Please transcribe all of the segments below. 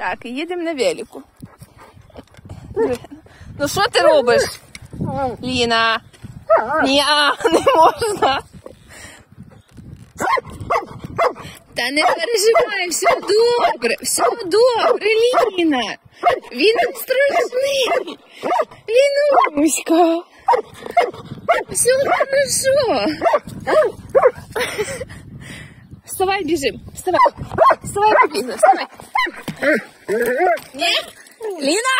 Так, їдемо на велику. Ну що ти робиш? Ліна? Ні, а, не можна. Та не переживай, все добре, все добре, Ліна. Він не страшний. Лінуська. Все хорошо. Вставай, біжим. Вставай. Вставай, побігли, вставай. Ні? Ліна?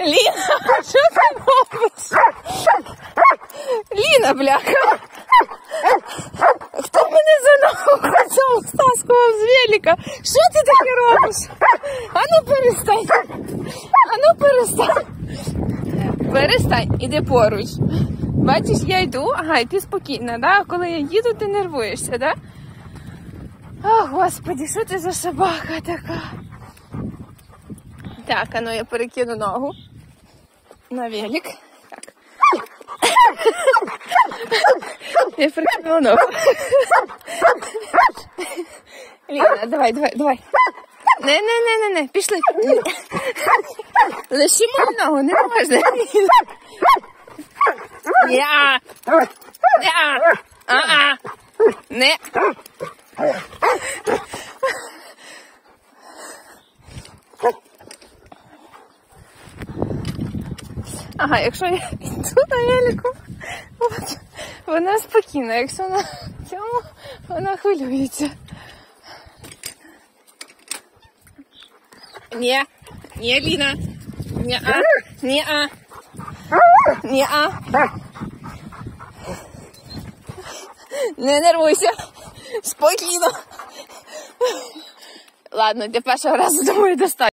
Ліна, що ти робиш? Ліна, бляха. Хто мене за ногу хотів стаскував з велика? Що ти таке робиш? Ану перестань. Ану перестань. Перестань, іди поруч. Бачиш, я йду, ага, і ти спокійна, да? Коли я їду, ти нервуєшся, да? О, господи, що це за собака така? Так, а ну я перекину ногу на велик. Так. Я перекинула ногу. Ліна, давай, давай, давай. Не, не, не, не, не, пішли. Лиши мою ногу, не можна. Я. Я. А-а. Не. Ага, якщо я йду на велику, вона спокійна, якщо на цьому вона хвилюється. Ні, не, Ліна. Не, а, ні, а. Ні, а. Не нервуйся. Спокійно. Ладно, для першого разу думаю достатньо.